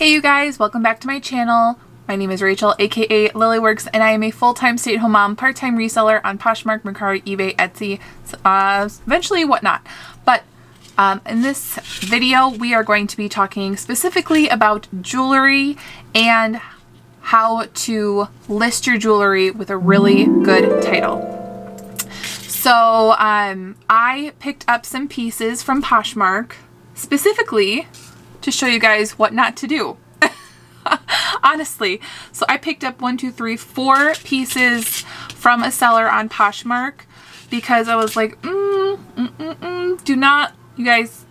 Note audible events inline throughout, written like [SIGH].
Hey you guys, welcome back to my channel. My name is Rachel, aka Lilyworks, and I am a full-time stay-at-home mom, part-time reseller on Poshmark, Mercari, eBay, Etsy, uh, eventually Whatnot. But um, in this video, we are going to be talking specifically about jewelry and how to list your jewelry with a really good title. So um, I picked up some pieces from Poshmark specifically to show you guys what not to do. [LAUGHS] Honestly. So I picked up one, two, three, four pieces from a seller on Poshmark because I was like, mm, mm, mm, mm, do not, you guys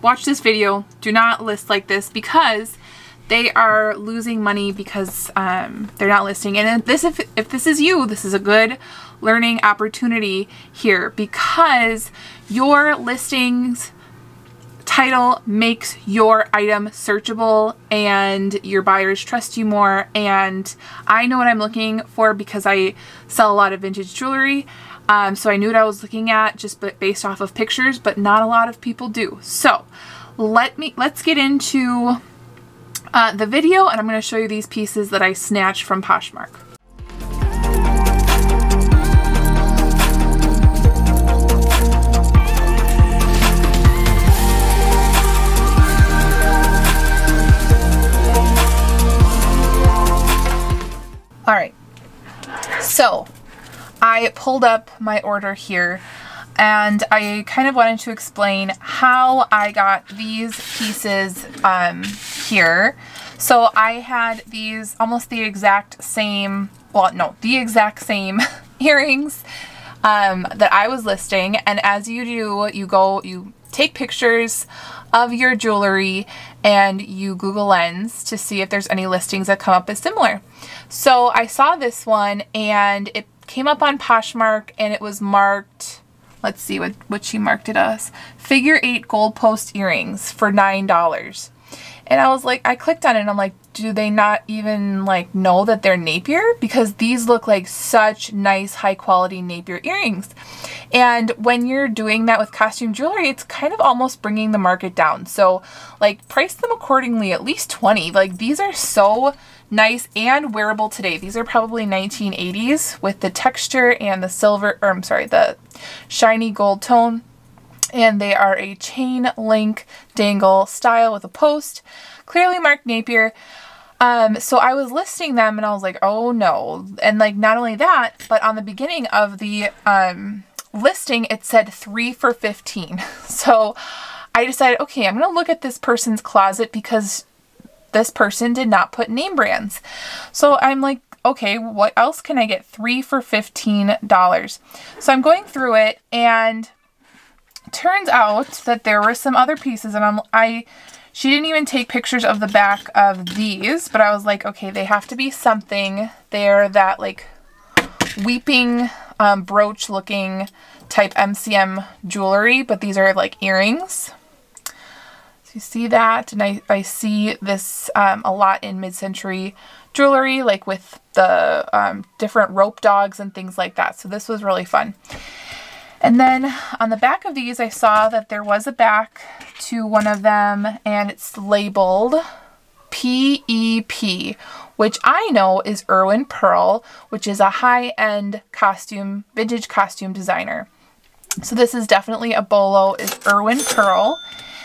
watch this video, do not list like this because they are losing money because um, they're not listing. And this, if, if this is you, this is a good learning opportunity here because your listings title makes your item searchable and your buyers trust you more. And I know what I'm looking for because I sell a lot of vintage jewelry. Um, so I knew what I was looking at just based off of pictures but not a lot of people do. So let me let's get into uh, the video and I'm going to show you these pieces that I snatched from Poshmark. So I pulled up my order here and I kind of wanted to explain how I got these pieces um, here. So I had these almost the exact same, well, no, the exact same [LAUGHS] earrings um, that I was listing. And as you do, you go, you take pictures of your jewelry and you Google Lens to see if there's any listings that come up as similar. So I saw this one and it came up on Poshmark and it was marked, let's see what, what she marked it as, figure eight gold post earrings for $9. And I was like, I clicked on it and I'm like, do they not even like know that they're Napier? Because these look like such nice high quality Napier earrings. And when you're doing that with costume jewelry, it's kind of almost bringing the market down. So like price them accordingly, at least 20. Like these are so nice and wearable today. These are probably 1980s with the texture and the silver, or I'm sorry, the shiny gold tone and they are a chain link dangle style with a post, clearly marked Napier. Um, so I was listing them and I was like, oh no. And like, not only that, but on the beginning of the um, listing, it said three for 15. [LAUGHS] So I decided, okay, I'm going to look at this person's closet because this person did not put name brands. So I'm like, okay, what else can I get? Three for $15. So I'm going through it and turns out that there were some other pieces and I'm, I, she didn't even take pictures of the back of these, but I was like, okay, they have to be something there that like weeping um, brooch looking type MCM jewelry, but these are like earrings. So you see that, and I, I see this um, a lot in mid-century jewelry, like with the um, different rope dogs and things like that. So this was really fun. And then on the back of these, I saw that there was a back to one of them and it's labeled PEP, which I know is Erwin Pearl, which is a high-end costume, vintage costume designer. So this is definitely a bolo, is Erwin Pearl.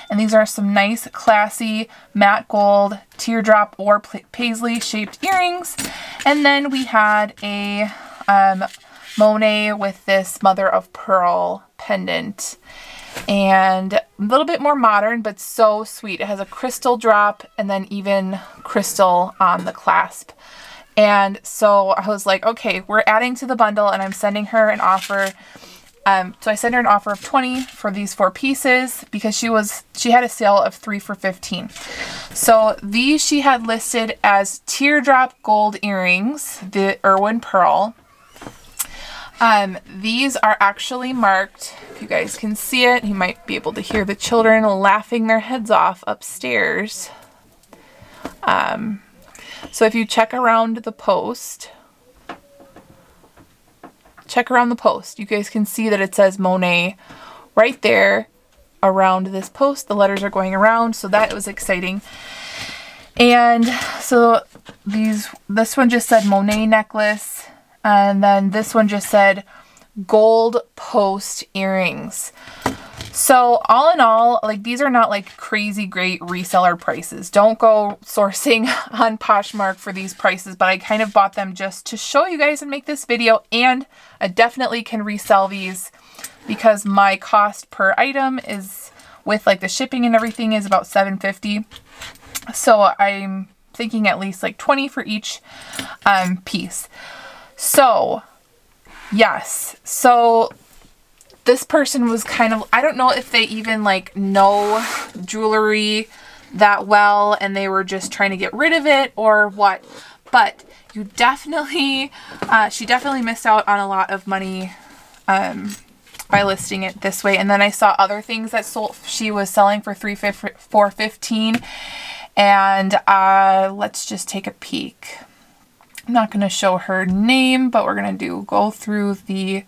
And these are some nice, classy, matte gold, teardrop or paisley shaped earrings. And then we had a um, Monet with this mother of pearl pendant and a little bit more modern but so sweet. It has a crystal drop and then even crystal on the clasp. And so I was like, okay, we're adding to the bundle and I'm sending her an offer. Um, so I sent her an offer of 20 for these four pieces because she was she had a sale of three for 15. So these she had listed as teardrop gold earrings, the Erwin Pearl. Um, these are actually marked, if you guys can see it, you might be able to hear the children laughing their heads off upstairs. Um, so if you check around the post, check around the post, you guys can see that it says Monet right there around this post. The letters are going around, so that was exciting. And so these, this one just said Monet necklace. And then this one just said gold post earrings. So all in all, like these are not like crazy great reseller prices. Don't go sourcing [LAUGHS] on Poshmark for these prices, but I kind of bought them just to show you guys and make this video. And I definitely can resell these because my cost per item is with like the shipping and everything is about 750. So I'm thinking at least like 20 for each um, piece. So yes, so this person was kind of, I don't know if they even like know jewelry that well and they were just trying to get rid of it or what. But you definitely, uh, she definitely missed out on a lot of money um, by listing it this way. And then I saw other things that sold, she was selling for three, four, fifteen. And uh, let's just take a peek. I'm not going to show her name, but we're going to do go through the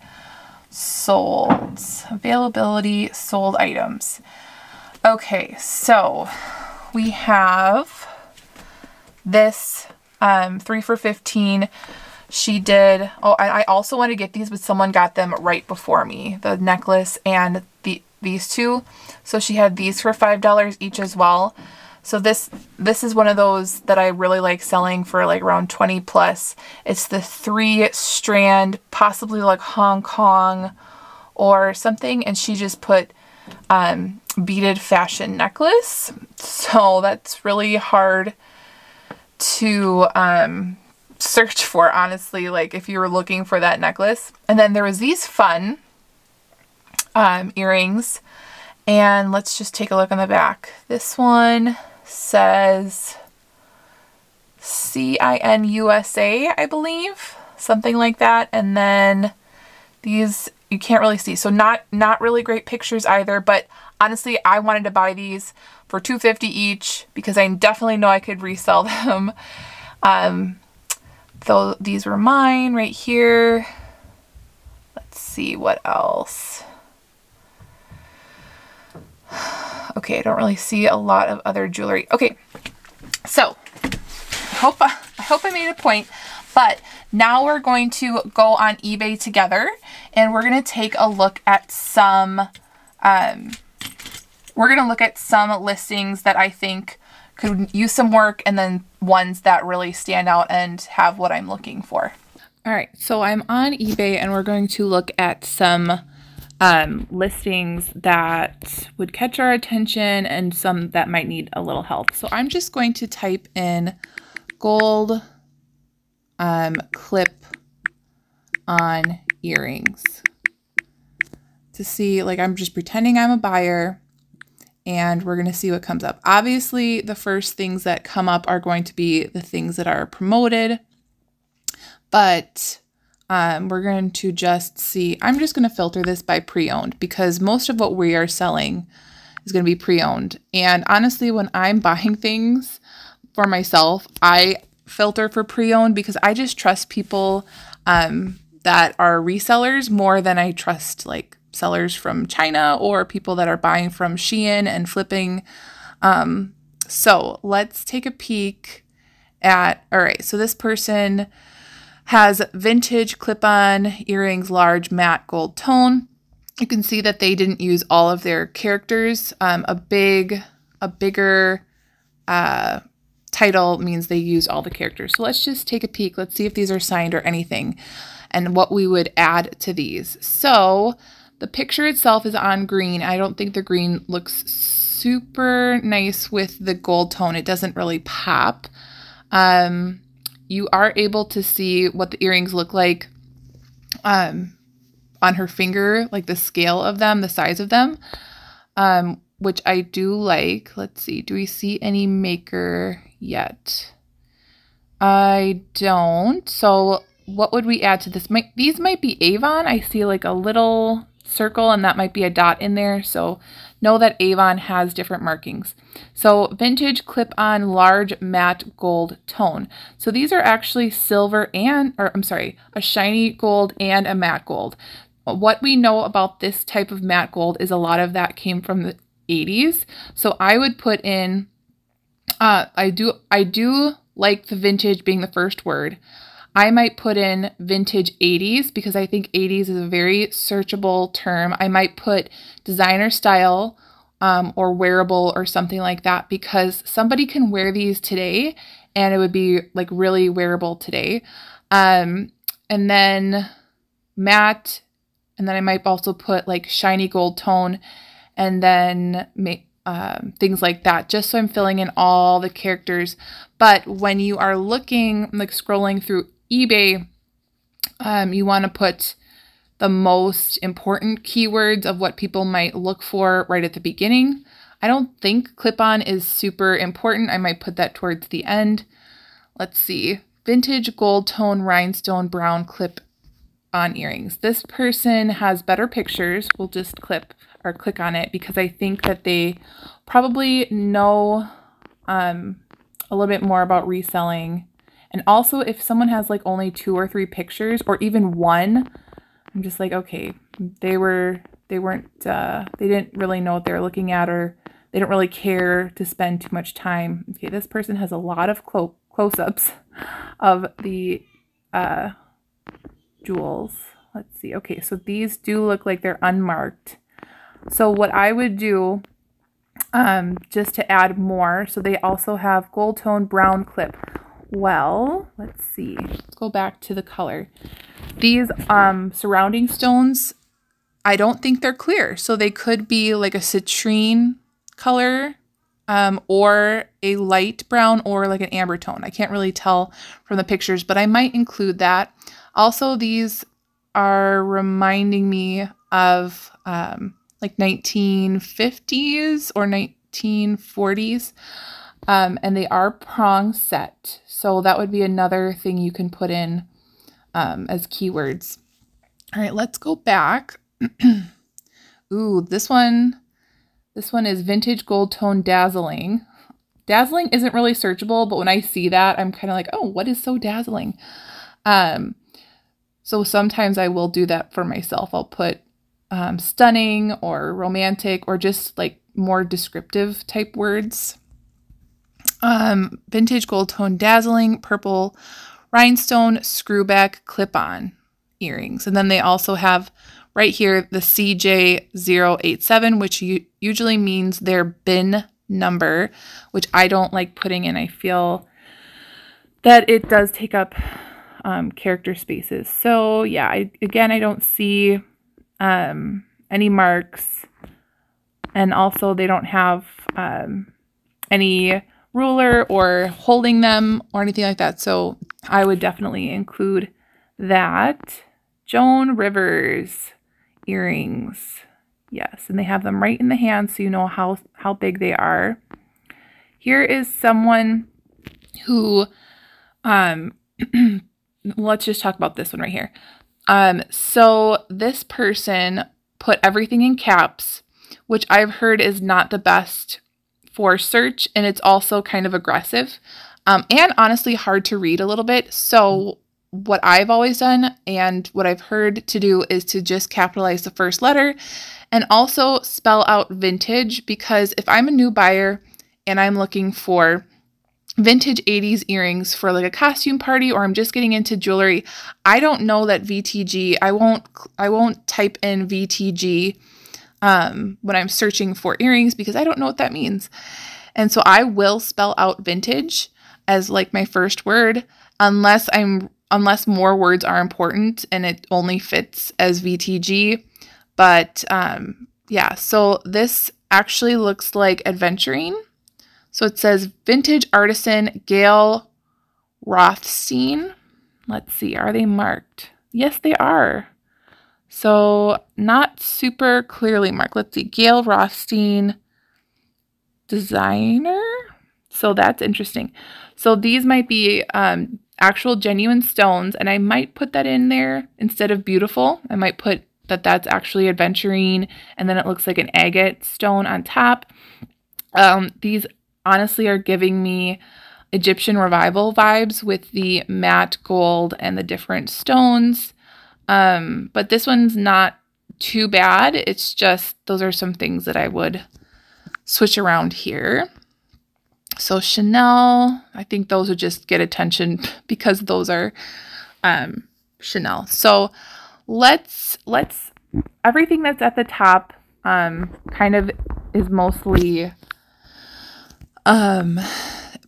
sold. Availability, sold items. Okay, so we have this um, 3 for 15. She did, oh, I also want to get these, but someone got them right before me. The necklace and the these two. So she had these for $5 each as well. So this this is one of those that I really like selling for like around 20 plus. It's the three strand, possibly like Hong Kong or something. And she just put um, beaded fashion necklace. So that's really hard to um, search for, honestly, like if you were looking for that necklace. And then there was these fun um, earrings. And let's just take a look on the back. This one says C-I-N-U-S-A, I believe. Something like that. And then these you can't really see. So not not really great pictures either, but honestly, I wanted to buy these for 250 each because I definitely know I could resell [LAUGHS] them. Um, though these were mine right here. Let's see what else. Okay, I don't really see a lot of other jewelry. Okay, so I hope, I hope I made a point, but now we're going to go on eBay together and we're going to take a look at some, um, we're going to look at some listings that I think could use some work and then ones that really stand out and have what I'm looking for. All right, so I'm on eBay and we're going to look at some um, listings that would catch our attention and some that might need a little help. So I'm just going to type in gold um, clip on earrings to see, like I'm just pretending I'm a buyer and we're going to see what comes up. Obviously, the first things that come up are going to be the things that are promoted, but um, we're going to just see, I'm just going to filter this by pre-owned because most of what we are selling is going to be pre-owned. And honestly, when I'm buying things for myself, I filter for pre-owned because I just trust people um, that are resellers more than I trust like sellers from China or people that are buying from Shein and flipping. Um, so let's take a peek at, all right, so this person has vintage clip-on earrings, large matte gold tone. You can see that they didn't use all of their characters. Um, a big, a bigger uh, title means they use all the characters. So let's just take a peek. Let's see if these are signed or anything and what we would add to these. So the picture itself is on green. I don't think the green looks super nice with the gold tone. It doesn't really pop. Um, you are able to see what the earrings look like um, on her finger, like the scale of them, the size of them, um, which I do like. Let's see, do we see any maker yet? I don't. So what would we add to this? Might, these might be Avon. I see like a little circle and that might be a dot in there. So know that Avon has different markings. So vintage clip-on large matte gold tone. So these are actually silver and, or I'm sorry, a shiny gold and a matte gold. What we know about this type of matte gold is a lot of that came from the 80s. So I would put in Uh, I do I do like the vintage being the first word. I might put in vintage 80s because I think 80s is a very searchable term. I might put designer style um, or wearable or something like that because somebody can wear these today and it would be like really wearable today. Um, and then matte, and then I might also put like shiny gold tone and then make um, things like that, just so I'm filling in all the characters. But when you are looking, like scrolling through eBay, um, you want to put the most important keywords of what people might look for right at the beginning. I don't think clip-on is super important. I might put that towards the end. Let's see. Vintage gold tone rhinestone brown clip on earrings. This person has better pictures. We'll just clip or click on it because I think that they probably know um, a little bit more about reselling. And also if someone has like only two or three pictures or even one, I'm just like, okay, they were, they weren't, uh, they didn't really know what they were looking at or they don't really care to spend too much time. Okay, this person has a lot of clo close-ups of the uh, jewels. Let's see. Okay, so these do look like they're unmarked. So what I would do, um, just to add more, so they also have gold tone brown clip. Well, let's see. Let's go back to the color. These um, surrounding stones, I don't think they're clear. So they could be like a citrine color um, or a light brown or like an amber tone. I can't really tell from the pictures, but I might include that. Also, these are reminding me of um, like 1950s or 1940s. Um, and they are prong set. So that would be another thing you can put in um, as keywords. All right, let's go back. [CLEARS THROAT] Ooh, this one, this one is vintage gold tone dazzling. Dazzling isn't really searchable, but when I see that, I'm kind of like, oh, what is so dazzling? Um, so sometimes I will do that for myself. I'll put um, stunning or romantic or just like more descriptive type words. Um, vintage gold tone dazzling, purple rhinestone, screwback, clip on earrings. And then they also have right here the CJ087, which usually means their bin number, which I don't like putting in. I feel that it does take up um, character spaces. So yeah, I, again, I don't see um, any marks. And also they don't have um, any ruler or holding them or anything like that. So I would definitely include that. Joan Rivers earrings. Yes, and they have them right in the hand so you know how, how big they are. Here is someone who, um, [CLEARS THROAT] let's just talk about this one right here. Um, so this person put everything in caps, which I've heard is not the best for search, and it's also kind of aggressive um, and honestly hard to read a little bit. So what I've always done and what I've heard to do is to just capitalize the first letter and also spell out vintage because if I'm a new buyer and I'm looking for vintage 80s earrings for like a costume party or I'm just getting into jewelry, I don't know that VTG. I won't I won't type in VTG um, when I'm searching for earrings because I don't know what that means. And so I will spell out vintage as like my first word unless I'm unless more words are important and it only fits as VTG. But um, yeah, so this actually looks like aventurine so it says vintage artisan Gail Rothstein. Let's see, are they marked? Yes, they are. So not super clearly marked. Let's see, Gail Rothstein designer. So that's interesting. So these might be um, actual genuine stones, and I might put that in there instead of beautiful. I might put that that's actually aventurine, and then it looks like an agate stone on top. Um, these honestly are giving me Egyptian revival vibes with the matte gold and the different stones. Um, but this one's not too bad. It's just those are some things that I would switch around here. So Chanel, I think those would just get attention [LAUGHS] because those are um, Chanel. So let's let's everything that's at the top um, kind of is mostly um,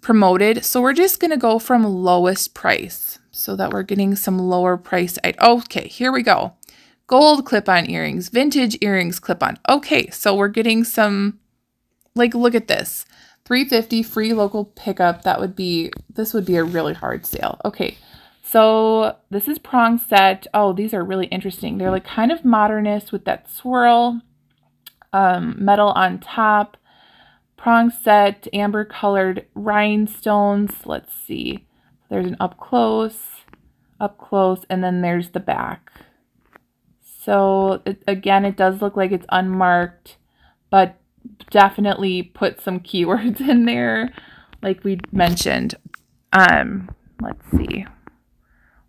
promoted. So we're just gonna go from lowest price so that we're getting some lower price. Okay, here we go. Gold clip-on earrings, vintage earrings clip-on. Okay, so we're getting some, like, look at this. 350 free local pickup. That would be, this would be a really hard sale. Okay, so this is prong set. Oh, these are really interesting. They're like kind of modernist with that swirl, um, metal on top, prong set, amber colored rhinestones. Let's see. There's an up close, up close, and then there's the back. So it, again, it does look like it's unmarked, but definitely put some keywords [LAUGHS] in there like we mentioned. Um, let's see.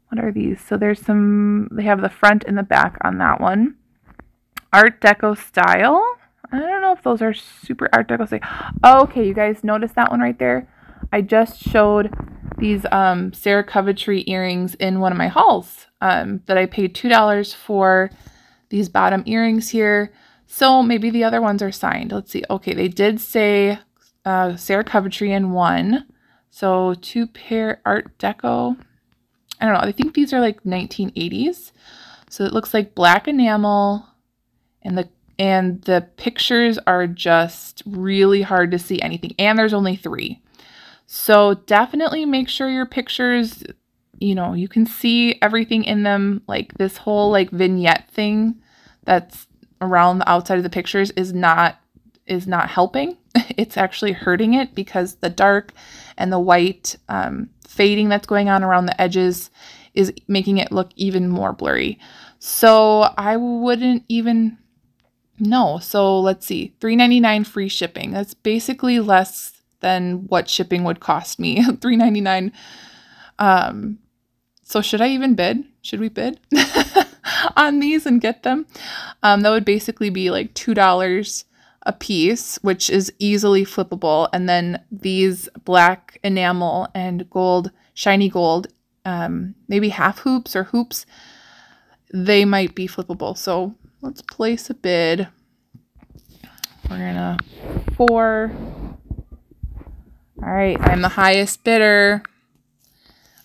What are these? So there's some, they have the front and the back on that one. Art Deco style. I don't know if those are super Art Deco style. Oh, okay, you guys notice that one right there? I just showed these um, Sarah Coventry earrings in one of my hauls um, that I paid $2 for these bottom earrings here. So maybe the other ones are signed. Let's see. Okay, they did say uh, Sarah Coventry in one. So two pair Art Deco. I don't know. I think these are like 1980s. So it looks like black enamel and the and the pictures are just really hard to see anything. And there's only three. So definitely make sure your pictures, you know, you can see everything in them. Like this whole like vignette thing that's around the outside of the pictures is not is not helping. [LAUGHS] It's actually hurting it because the dark and the white um, fading that's going on around the edges is making it look even more blurry. So I wouldn't even know. So let's see, $3.99 free shipping. That's basically less than what shipping would cost me. [LAUGHS] $3.99. Um, so should I even bid? Should we bid [LAUGHS] on these and get them? Um, that would basically be like $2 a piece, which is easily flippable. And then these black enamel and gold, shiny gold, um, maybe half hoops or hoops, they might be flippable. So let's place a bid. We're gonna four all right, I'm the highest bidder.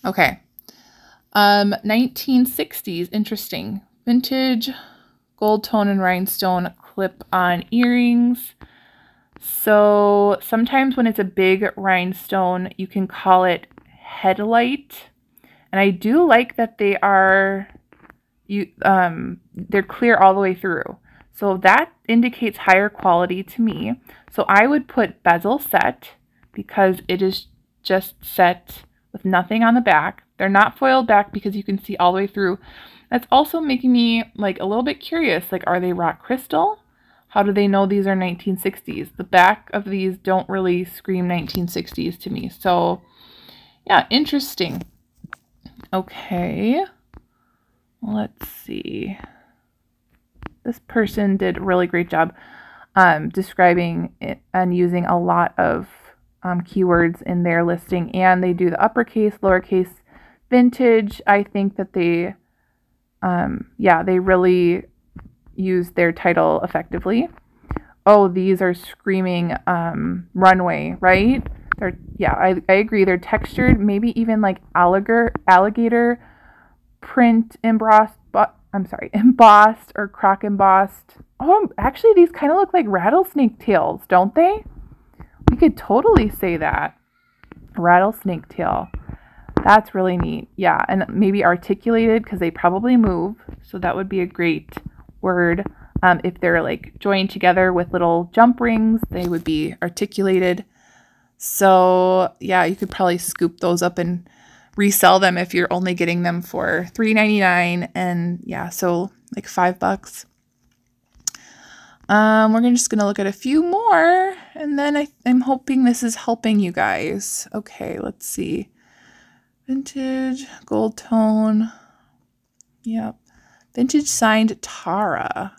Okay. Um, 1960s, interesting. Vintage gold tone and rhinestone clip-on earrings. So sometimes when it's a big rhinestone, you can call it headlight. And I do like that they are you um they're clear all the way through. So that indicates higher quality to me. So I would put bezel set because it is just set with nothing on the back. They're not foiled back because you can see all the way through. That's also making me like a little bit curious. Like, are they rock crystal? How do they know these are 1960s? The back of these don't really scream 1960s to me. So, yeah, interesting. Okay. Let's see. This person did a really great job um, describing it and using a lot of um, keywords in their listing and they do the uppercase, lowercase, vintage. I think that they, um, yeah, they really use their title effectively. Oh, these are screaming um, runway, right? They're, yeah, I, I agree. They're textured, maybe even like alligator, alligator print embossed, but I'm sorry, [LAUGHS] embossed or croc embossed. Oh, actually, these kind of look like rattlesnake tails, don't they? We could totally say that. Rattlesnake tail. That's really neat. Yeah, and maybe articulated because they probably move. So that would be a great word. Um, if they're like joined together with little jump rings, they would be articulated. So yeah, you could probably scoop those up and resell them if you're only getting them for $3.99 and yeah, so like five bucks. Um, we're just going to look at a few more, and then I, I'm hoping this is helping you guys. Okay, let's see. Vintage, gold tone. Yep. Vintage signed Tara.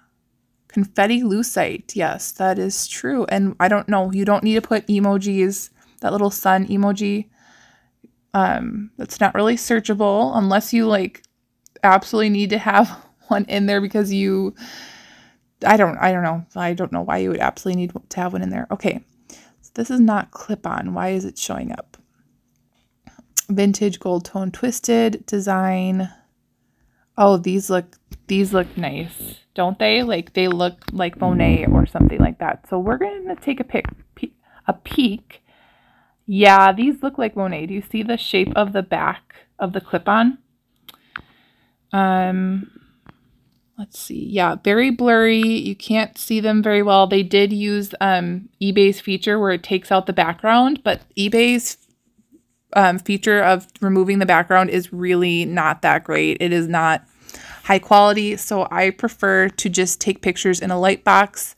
Confetti lucite. Yes, that is true. And I don't know, you don't need to put emojis that little sun emoji. Um, that's not really searchable unless you like absolutely need to have [LAUGHS] one in there because you I don't I don't know. I don't know why you would absolutely need to have one in there. Okay. So this is not clip on. Why is it showing up? Vintage gold tone twisted design. Oh, these look these look nice, don't they? Like they look like Monet or something like that. So we're going to take a pic a peek. Yeah, these look like Monet. Do you see the shape of the back of the clip-on? Um let's see. Yeah, very blurry. You can't see them very well. They did use um, eBay's feature where it takes out the background, but eBay's um, feature of removing the background is really not that great. It is not high quality, so I prefer to just take pictures in a light box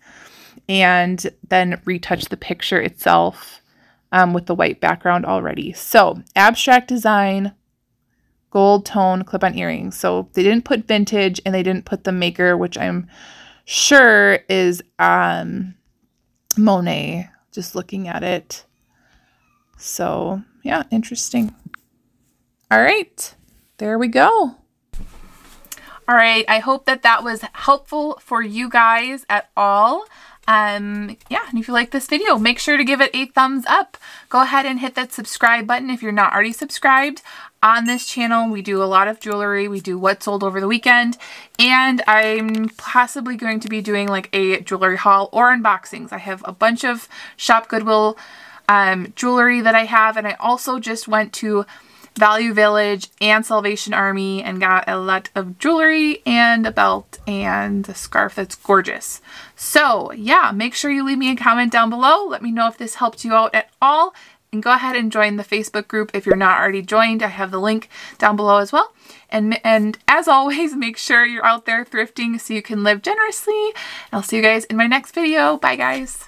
and then retouch the picture itself um, with the white background already. So abstract design, gold tone clip-on earrings. So they didn't put vintage and they didn't put the maker, which I'm sure is um, Monet, just looking at it. So yeah, interesting. All right, there we go. All right, I hope that that was helpful for you guys at all. Um, yeah, and if you like this video, make sure to give it a thumbs up. Go ahead and hit that subscribe button if you're not already subscribed. On this channel, we do a lot of jewelry. We do what sold over the weekend. And I'm possibly going to be doing like a jewelry haul or unboxings. I have a bunch of Shop Goodwill um, jewelry that I have. And I also just went to Value Village and Salvation Army and got a lot of jewelry and a belt and a scarf that's gorgeous. So yeah, make sure you leave me a comment down below. Let me know if this helped you out at all. And go ahead and join the Facebook group if you're not already joined. I have the link down below as well. And, and as [LAUGHS] always, make sure you're out there thrifting so you can live generously. I'll see you guys in my next video. Bye guys.